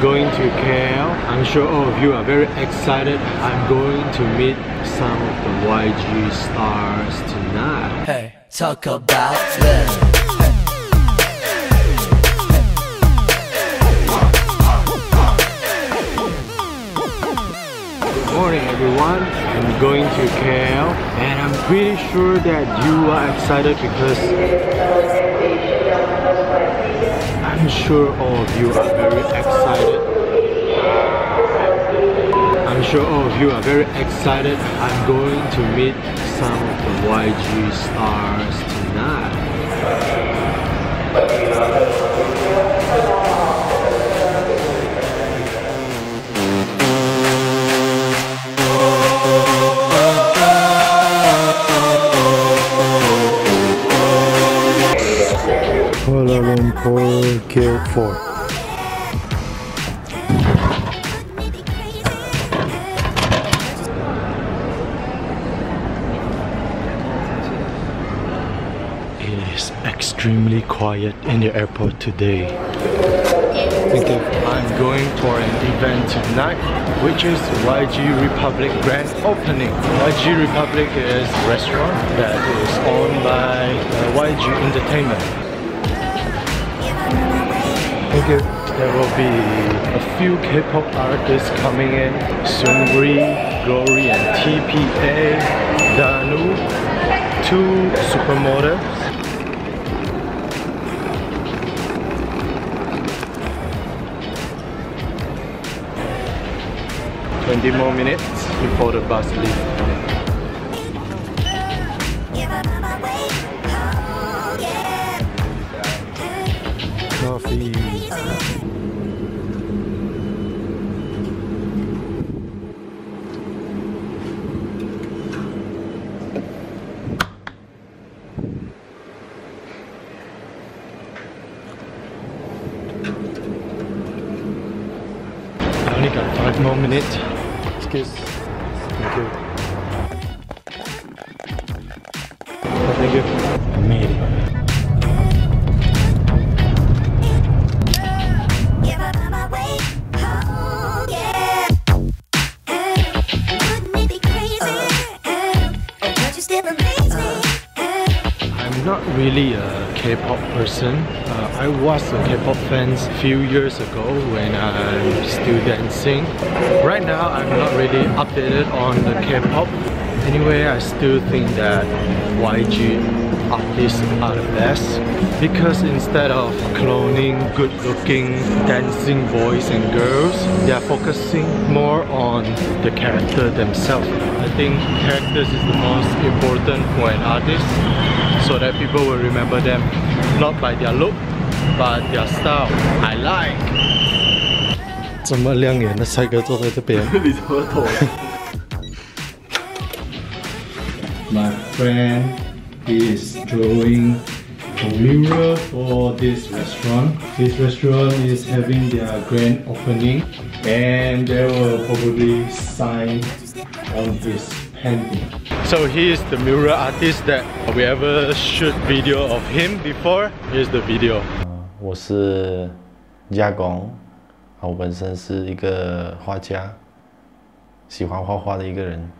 Going to KL. I'm sure all of you are very excited. I'm going to meet some of the YG stars tonight. Hey, talk about love. Good morning everyone. I'm going to KL and I'm pretty sure that you are excited because I'm sure all of you are very excited. I'm sure all of you are very excited. I'm going to meet some of the YG stars Lumpur Gate 4. It is extremely quiet in the airport today. Thank you. I'm going for an event tonight, which is YG Republique Grand Opening. YG Republique is a restaurant that is owned by uh, YG Entertainment. There will be a few K-pop artists coming in. Seungri, Glory and TPA, Danu, two supermodels. Twenty more minutes before the bus leaves. Coffee. I only got five more minutes. Excuse. Thank you. Not really a K-pop person. Uh, I was a K-pop fan a few years ago when I'm still dancing. Right now, I'm not really updated on the K-pop. Anyway, I still think that YG artists are the best because instead of cloning good-looking dancing boys and girls, they are focusing more on the character themselves. I think characters is the most important for an artist so that people will remember them not by their look but their style. I like. 这么亮眼的帅哥坐在这边。你怎么头？My friend is drawing a mural for this restaurant. This restaurant is having their grand opening and they will probably sign on his And So he is the mural artist that we ever shoot video of him before. Here's the video. 我是亚工，我本身是一个画家，喜欢画画的一个人。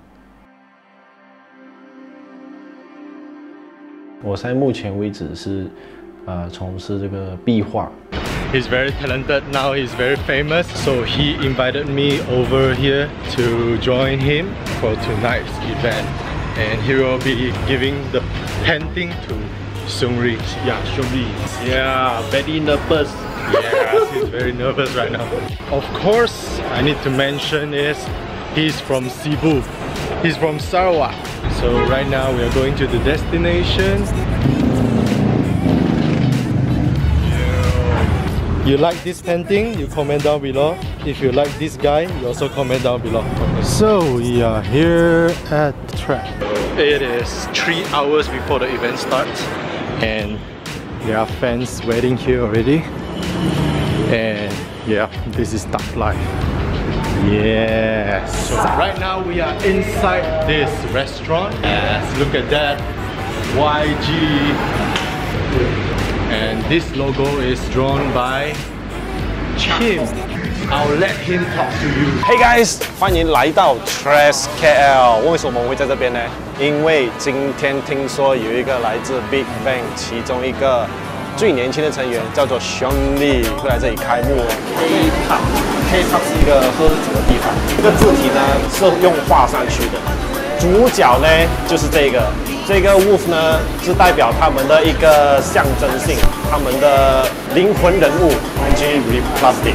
我在目前为止是，呃，从事这个壁画。He's very talented now, he's very famous. So he invited me over here to join him for tonight's event. And he will be giving the painting to Seungri. Yeah, Seungri. Yeah, very nervous. Yes, he's very nervous right now. Of course, I need to mention is he's from Sibu. He's from Sarawak. So right now we are going to the destination. You like this painting? You comment down below. If you like this guy, you also comment down below. So we are here at the track. It is three hours before the event starts, and there are fans waiting here already. And yeah, this is Duck Life. Yes. So right now we are inside this restaurant. Yes, look at that. YG and this logo is drawn by Kim. I'll let him talk to you. Hey guys，欢迎来到 Tres KL。为什么我们会在这边呢？因为今天听说有一个来自 Big Bang 其中一个最年轻的成员叫做兄弟会来这里开幕哦。K-pop，K-pop 是一个喝酒的地方。这个字体呢是用画上去的，主角呢就是这个，这个 Wolf 呢是代表他们的一个象征性，他们的灵魂人物 G Replastic。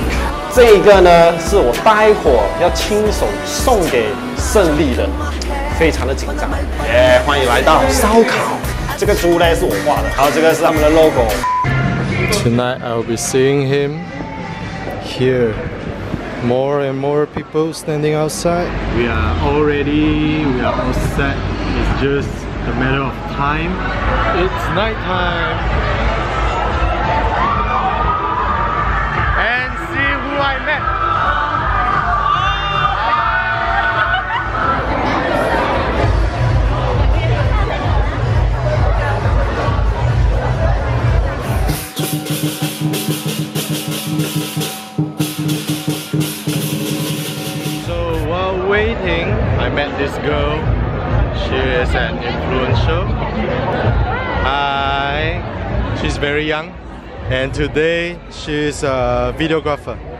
这个呢是我待会要亲手送给胜利的，非常的紧张。耶、欢迎来到烧烤。这个猪呢是我画的，然后这个是他们的 logo。Tonight I'll be seeing him here. More and more people standing outside. We are all ready. We are all set. It's just a matter of time. It's night time. And see who I met. Girl. She is an influencer. Hi. She's very young. And today she's a videographer.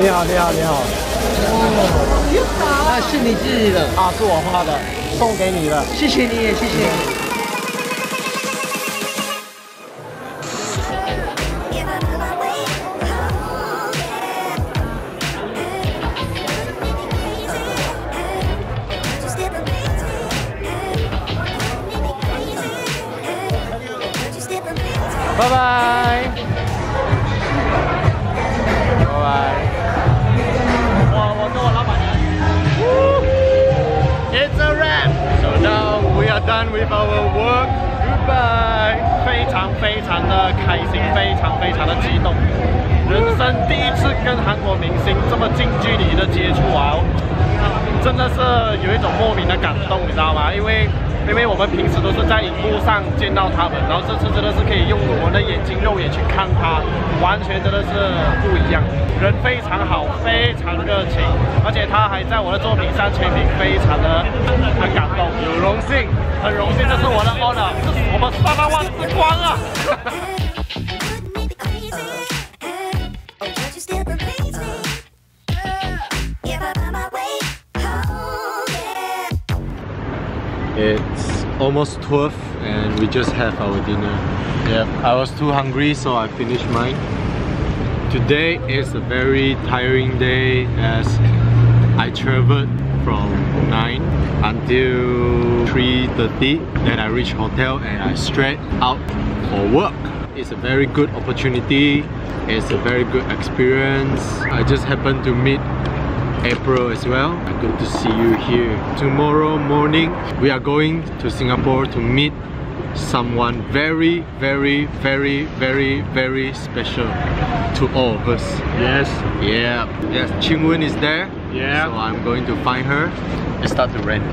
你好，你好，你好。哦，那是你自己的，啊，是我画的，送给你了，谢谢你，谢谢。拜拜。So now we are done with our work. Goodbye. 非常非常的开心，非常非常的激动，人生第一次跟韩国明星这么近距离的接触啊，真的是有一种莫名的感动，你知道吗？因为因为我们平时都是在荧幕上见到他们，然后这次真的是可以用我们的眼睛肉眼去看他，完全真的是不一样。人非常好，非常热情，而且他还在我的作品上签名，非常的很感动，有荣幸，很荣幸，这是我的 honor，这是我们三万万之光啊！It's almost 12 and we just have our dinner. Yeah, I was too hungry so I finished mine. Today is a very tiring day as I traveled from 9 until 3.30 then I reached hotel and I straight out for work. It's a very good opportunity. It's a very good experience. I just happened to meet April as well. Good to see you here. Tomorrow morning, we are going to Singapore to meet someone very, very, very, very, very special to all of us. Yes. Yeah. Yes, Chin Woon is there. Yeah. So I'm going to find her and start to rent.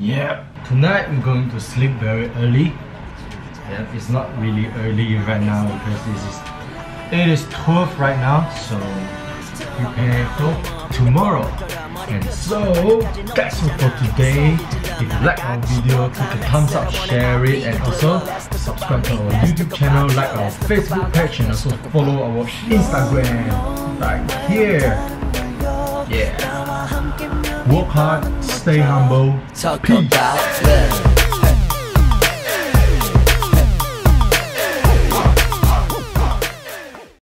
Yeah, tonight I'm going to sleep very early. Yeah, it's not really early right now because this is it is 12 right now, so prepare for tomorrow. And so that's all for today. If you like our video, click the thumbs up, share it, and also subscribe to our YouTube channel, like our Facebook page, and also follow our Instagram right here. Yeah. Work hard, stay humble. Talk Peace. about.